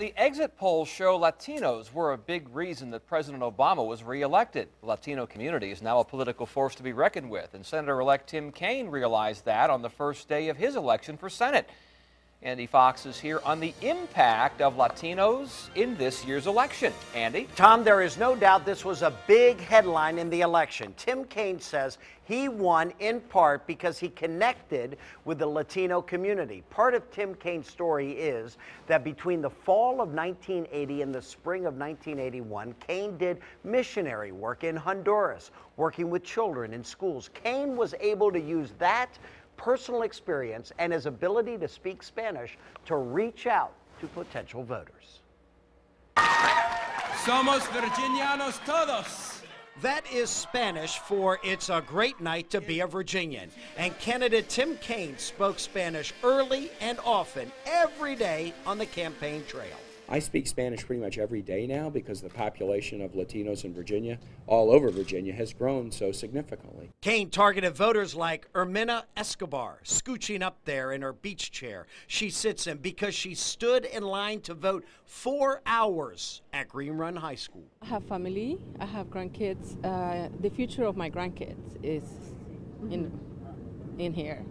The exit polls show Latinos were a big reason that President Obama was reelected. The Latino community is now a political force to be reckoned with, and Senator elect Tim Kaine realized that on the first day of his election for Senate. Andy Fox is here on the impact of Latinos in this year's election. Andy? Tom, there is no doubt this was a big headline in the election. Tim Kaine says he won in part because he connected with the Latino community. Part of Tim Kaine's story is that between the fall of 1980 and the spring of 1981, Kaine did missionary work in Honduras, working with children in schools. Kaine was able to use that personal experience and his ability to speak Spanish to reach out to potential voters. Somos Virginianos todos. That is Spanish for It's a Great Night to Be a Virginian. And candidate Tim Kaine spoke Spanish early and often every day on the campaign trail. I speak Spanish pretty much every day now because the population of Latinos in Virginia, all over Virginia, has grown so significantly. Kaine targeted voters like Ermina Escobar, scooching up there in her beach chair she sits in because she stood in line to vote four hours at Green Run High School. I have family, I have grandkids. Uh, the future of my grandkids is in, in here.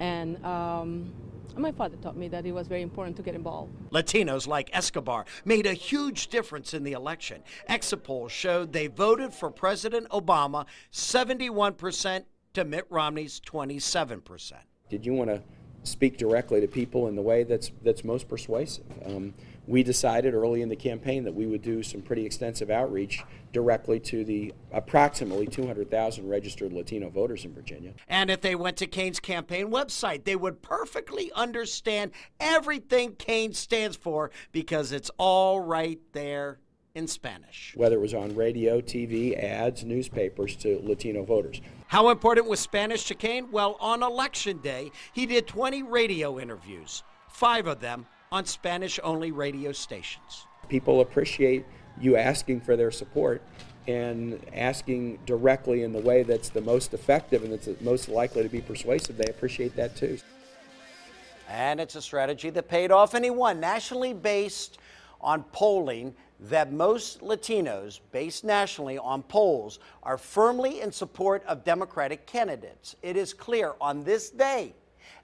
And um, my father taught me that it was very important to get involved. Latinos like Escobar made a huge difference in the election. Exit polls showed they voted for President Obama 71% to Mitt Romney's 27%. Did you want to speak directly to people in the way that's that's most persuasive. Um, we decided early in the campaign that we would do some pretty extensive outreach directly to the approximately 200,000 registered Latino voters in Virginia. And if they went to Kaine's campaign website, they would perfectly understand everything Kaine stands for because it's all right there in Spanish. Whether it was on radio, TV, ads, newspapers to Latino voters. How important was Spanish to Kaine? Well, on election day, he did 20 radio interviews, five of them on Spanish only radio stations. People appreciate you asking for their support and asking directly in the way that's the most effective and that's most likely to be persuasive. They appreciate that too. And it's a strategy that paid off, and he won nationally based on polling that most Latinos, based nationally on polls, are firmly in support of Democratic candidates. It is clear on this day,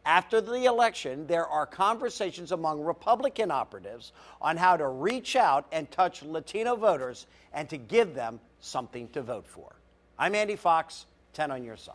after the election, there are conversations among Republican operatives on how to reach out and touch Latino voters and to give them something to vote for. I'm Andy Fox, 10 on your side.